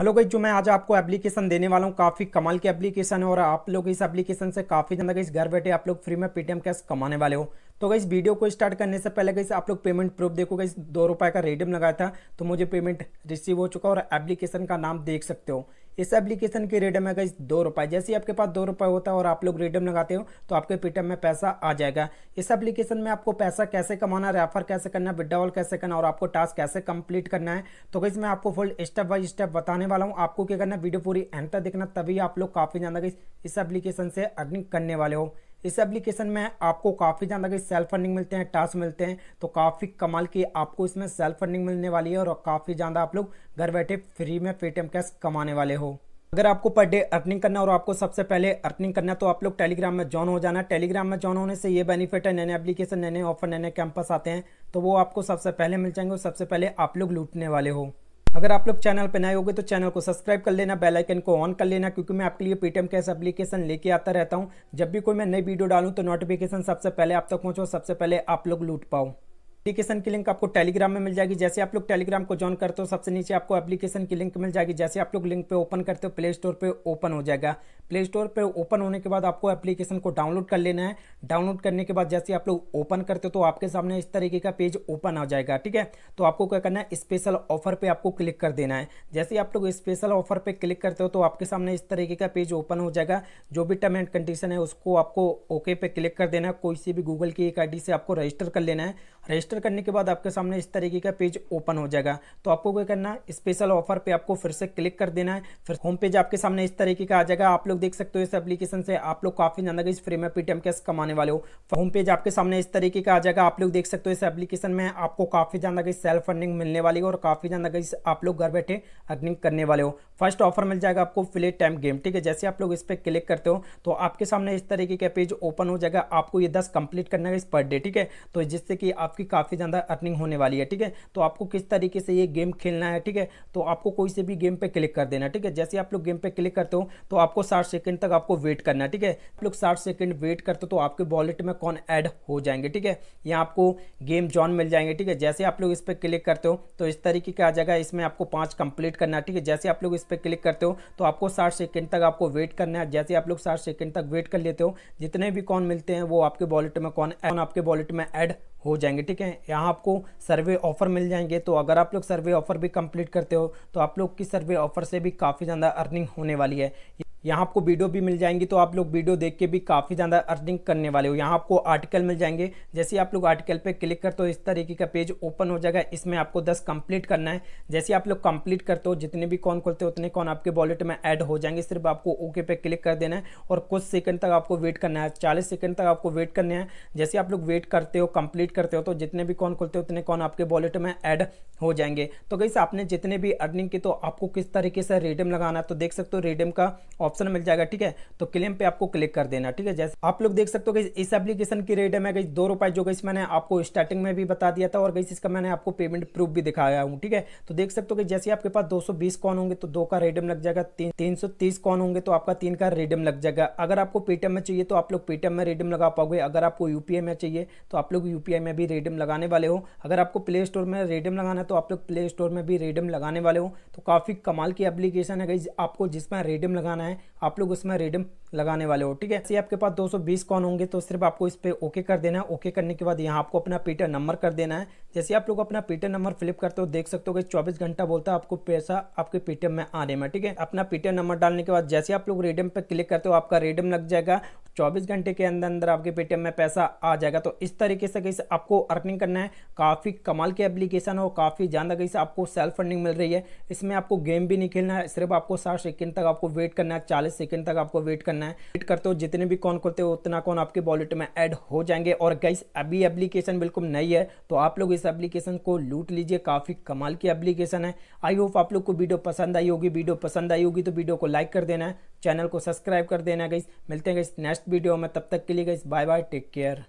Hello गई जो मैं आज आपको एप्लीकेशन देने वाला हूँ, काफ़ी कमाल की एप्लीकेशन है और आप लोग इस एप्लीकेशन से काफ़ी ज़्यादा गई घर बैठे आप लोग फ्री में पेटीएम कैश कमाने वाले हो। तो गई वीडियो को स्टार्ट करने से पहले गई आप लोग पेमेंट प्रूफ देखो गई दो रुपए का रेडियम लगाया था तो मुझे पेमेंट रिसीव हो चुका और एप्लीकेशन का नाम देख सकते हो। इस एप्लीकेशन की रेडम है गई दो रुपए, जैसे आपके पास दो रुपए होता है और आप लोग रेडम लगाते हो तो आपके पेटीएम में पैसा आ जाएगा। इस एप्लीकेशन में आपको पैसा कैसे कमाना रेफर कैसे करना विड्रॉवल कैसे करना और आपको टास्क कैसे कंप्लीट करना है तो गई मैं आपको फुल स्टेप बाई स्टेप बताने वाला हूँ, आपको क्या करना वीडियो पूरी एंड तक देखना, तभी आप लोग काफ़ी ज़्यादा इस एप्लीकेशन से अर्निंग करने वाले हो। इस एप्लीकेशन में आपको काफ़ी ज़्यादा सेल्फ फंडिंग मिलते हैं टास्क मिलते हैं तो काफ़ी कमाल की आपको इसमें सेल्फ फंडिंग मिलने वाली है और काफ़ी ज़्यादा आप लोग घर बैठे फ्री में पेटीएम कैश कमाने वाले हो। अगर आपको पर डे अर्निंग करना और आपको सबसे पहले अर्निंग करना तो आप लोग टेलीग्राम में ज्वाइन हो जाना। टेलीग्राम में ज्वाइन होने से ये बेनिफिट है नए नए एप्लीकेशन नए नए ऑफ़र नए नए कैंपस आते हैं तो वो आपको सबसे पहले मिल जाएँगे और सबसे पहले आप लोग लूटने वाले हो। अगर आप लोग चैनल पर नए होगे तो चैनल को सब्सक्राइब कर लेना, बेल आइकन को ऑन कर लेना, क्योंकि मैं आपके लिए पेटीएम कैश एप्लीकेशन लेके आता रहता हूँ। जब भी कोई मैं नई वीडियो डालूँ तो नोटिफिकेशन सबसे पहले आप तक पहुँचो सबसे पहले आप लोग लूट पाओ एप्लीकेशन की लिंक आपको टेलीग्राम में मिल जाएगी। जैसे आप लोग टेलीग्राम को ज्वाइन करते हो, सबसे नीचे आपको एप्लीकेशन की लिंक मिल जाएगी। जैसे आप लोग लिंक पे ओपन करते हो प्ले स्टोर पे ओपन हो जाएगा। प्ले स्टोर पर ओपन होने के बाद आपको एप्लीकेशन को डाउनलोड कर लेना है। डाउनलोड करने के बाद जैसे आप लोग ओपन करते हो तो आपके सामने इस तरीके का पेज ओपन आ जाएगा, ठीक है? तो आपको क्या करना है, स्पेशल ऑफ़र पे आपको क्लिक कर देना है। जैसे आप लोग स्पेशल ऑफ़र पे क्लिक करते हो तो आपके सामने इस तरीके का पेज ओपन हो जाएगा। जो भी टर्म एंड कंडीशन है उसको आपको ओके पे क्लिक कर देना है। कोई सी भी गूगल की एक आईडी से आपको रजिस्टर कर लेना है। रजिस्टर करने के बाद आपके सामने इस तरीके का पेज ओपन हो जाएगा। तो आपको क्या करना है, स्पेशल ऑफ़र पे आपको फिर से क्लिक कर देना है। फिर होम पेज आपके सामने इस तरीके का आ जाएगा। आप लोग देख सकते हो इस एप्लीकेशन से। आप लोग काफ़ी ज़्यादा इस फ्री में पेटीएम कैश कमाने वाले हो। होम पेज आपके सामने इस तरीके का आ जाएगा। आप लोग देख सकते हो इस एप्लीकेशन में आपको काफ़ी ज़्यादा सेल्फ फंडिंग मिलने वाली है और काफ़ी ज़्यादा आप लोग घर बैठे अर्निंग करने वाले हो। फ़र्स्ट ऑफ़र मिल जाएगा आपको फ्ले टाइम गेम ठीक है? जैसे आप लोग इस पर क्लिक करते हो तो आपके सामने इस तरीके का पेज ओपन हो जाएगा। आपको ये दस कंप्लीट करना है इस पर डे ठीक है? तो जिससे कि आपकी काफ़ी ज़्यादा अर्निंग होने वाली है, ठीक है? तो आपको किस तरीके से ये गेम खेलना है, ठीक है? तो आपको कोई से भी गेम पे क्लिक कर देना ठीक है? जैसे आप लोग गेम पे क्लिक करते हो तो आपको साठ सेकंड तक आपको वेट करना है, ठीक है? आप लोग साठ सेकंड वेट करते तो आपके वॉलेट में कौन ऐड हो जाएँगे, ठीक है? यहाँ आपको गेम जॉन मिल जाएँगे, ठीक है? जैसे आप लोग इस पर क्लिक करते हो तो इस तरीके का आ जाएगा। इसमें आपको पाँच कंप्लीट करना है, ठीक है? जैसे आप लोग इस पर क्लिक करते हो तो आपको साठ सेकेंड तक आपको वेट करना है। जैसे आप लोग साठ सेकेंड तक वेट कर लेते हो, जितने भी कौन मिलते हैं, वो आपके वॉलेट में कौन आपके वॉलेट में ऐड हो जाएँगे, ठीक है? यहाँ आपको सर्वे ऑफ़र मिल जाएँगे। तो अगर आप लोग सर्वे ऑफ़र भी कंप्लीट करते हो तो आप लोग की सर्वे ऑफ़र से भी काफ़ी ज़्यादा अर्निंग होने वाली है। यहाँ आपको वीडियो भी मिल जाएँगी तो आप लोग वीडियो देख के भी काफ़ी ज़्यादा अर्निंग करने वाले हो। यहाँ आपको आर्टिकल मिल जाएँगे। जैसे आप लोग आर्टिकल पे क्लिक करते हो, इस तरीके का पेज ओपन हो जाएगा। इसमें आपको 10 कंप्लीट करना है। जैसे आप लोग कंप्लीट करते हो, जितने भी कौन खोलते हो, उतने कौन आपके वॉलेट में ऐड हो जाएँगे। सिर्फ़ आपको ओके पे क्लिक कर देना है और कुछ सेकंड तक आपको वेट करना है। चालीस सेकंड तक आपको वेट करना है। जैसे आप लोग वेट करते हो, कंप्लीट करते हो तो जितने भी कौन खोलते हो, उतने कौन आपके वॉलेट में ऐड हो जाएँगे। तो कहीं आपने जितने भी अर्निंग की तो आपको किस तरीके से रेडम लगाना तो देख सकते हो रेडम का ऑप्शन मिल जाएगा, ठीक है? तो क्लेम पे आपको क्लिक कर देना, ठीक है? जैसे आप लोग देख सकते हो कि इस एप्लीकेशन की रेट है, मैं गई दो रुपए जो गई मैंने आपको स्टार्टिंग में भी बता दिया था और गई इसका मैंने आपको पेमेंट प्रूफ भी दिखाया हूँ, ठीक है? तो देख सकते हो कि जैसे आपके पास दो कौन होंगे तो दो का रेडम लग जाएगा, तीन कौन होंगे तो आपका तीन का रेडम लग जाएगा। अगर आपको पेटीएम में चाहिए तो आप लोग पेटीएम में रेडम लगा पाओगे। अगर आपको यूपीआई में चाहिए तो आप लोग यूपीआई में भी रेडम लगाने वाले हो। अगर आपको प्ले स्टोर में रेडम लगाना है तो आप लोग प्ले स्टोर में भी रेडम लगाने वाले हो। तो काफ़ी कमाल की एप्लीकेशन है आपको जिसमें रेडम लगाना है आप लोग उसमें रेडम लगाने वाले हो, ठीक है? ऐसे आपके पास 220 कॉन होंगे तो सिर्फ़ आपको इस पर ओके कर देना है। ओके करने के बाद यहाँ आपको अपना पीटर नंबर कर देना है। जैसे आप लोग अपना पीटर नंबर फ्लिप करते हो, देख सकते हो कि चौबीस घंटा बोलता है, आपको पैसा आपके पीटीएम में आने में, ठीक है? अपना पीटीएम नंबर डालने के बाद जैसे आप लोग रेडियम पर क्लिक करते हो, आपका रेडियम लग जाएगा। चौबीस घंटे के अंदर अंदर आपके पेटीएम में पैसा आ जाएगा। तो इस तरीके से कैसे आपको अर्निंग करना है। काफ़ी कमाल की एप्लीकेशन हो, काफ़ी ज़्यादा कैसे आपको सेल्फ फंडिंग मिल रही है। इसमें आपको गेम भी नहीं खेलना है, सिर्फ़ आपको साठ सेकंड तक आपको वेट करना है, चालीस सेकंड तक आपको वेट करना है। वेट करते हो, जितने भी कौन खोलते हो, उतना कौन आपके वॉलेट में ऐड हो जाएँगे। और गाइस अभी एप्लीकेशन बिल्कुल नई है तो आप लोग इस एप्लीकेशन को लूट लीजिए। काफ़ी कमाल की एप्लीकेशन है। आई होप आप लोग को वीडियो पसंद आई होगी। वीडियो पसंद आई होगी तो वीडियो को लाइक कर देना है। चैनल को सब्सक्राइब कर देना गई मिलते हैं गई नेक्स्ट वीडियो में। तब तक के लिए गई बाय बाय टेक केयर।